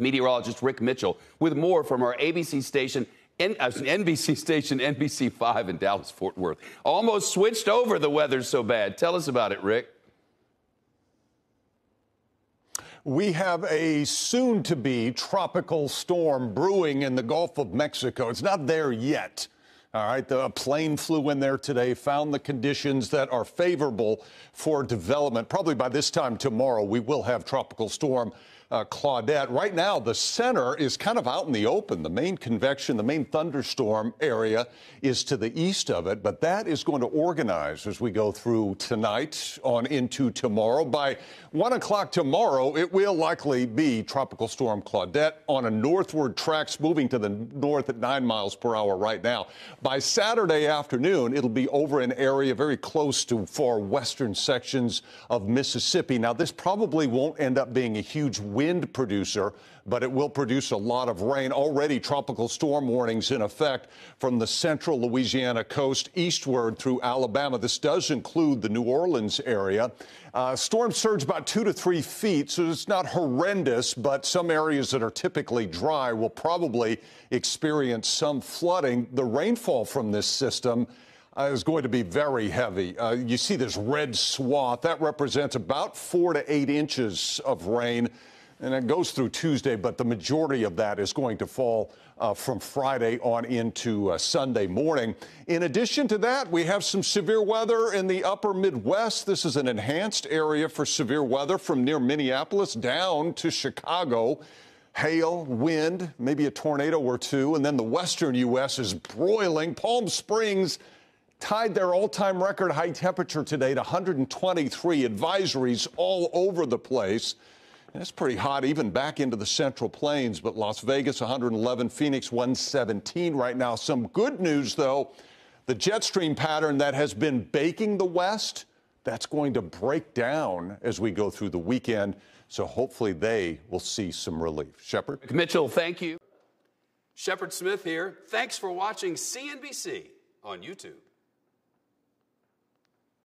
meteorologist Rick Mitchell with more from our ABC station. N- uh, NBC station, NBC5 in Dallas, Fort Worth. Almost switched over, the weather's so bad. Tell us about it, Rick. We have a soon to be tropical storm brewing in the Gulf of Mexico. It's not there yet. All right, the plane flew in there today, found the conditions that are favorable for development. Probably by this time tomorrow, we will have tropical storm uh, Claudette. Right now, the center is kind of out in the open. The main convection, the main thunderstorm area is to the east of it, but that is going to organize as we go through tonight on into tomorrow. By 1 o'clock tomorrow, it will likely be Tropical Storm Claudette on a northward track, moving to the north at 9 miles per hour right now. By Saturday afternoon, it'll be over an area very close to far western sections of Mississippi. Now, this probably won't end up being a huge wind producer, but it will produce a lot of rain. Already tropical storm warnings in effect from the central Louisiana coast eastward through Alabama. This does include the New Orleans area. Uh, storm surge about two to three feet, so it's not horrendous, but some areas that are typically dry will probably experience some flooding. The rainfall from this system uh, is going to be very heavy. Uh, you see this red swath that represents about four to eight inches of rain and it goes through Tuesday, but the majority of that is going to fall uh, from Friday on into uh, Sunday morning. In addition to that, we have some severe weather in the upper Midwest. This is an enhanced area for severe weather from near Minneapolis down to Chicago. Hail, wind, maybe a tornado or two, and then the western U.S. is broiling. Palm Springs tied their all time record high temperature today to 123. Advisories all over the place. It's pretty hot even back into the central plains, but Las Vegas 111, Phoenix 117 right now. Some good news though, the jet stream pattern that has been baking the West, that's going to break down as we go through the weekend. So hopefully they will see some relief. Shepard? Mitchell, thank you. Shepard Smith here. Thanks for watching CNBC on YouTube.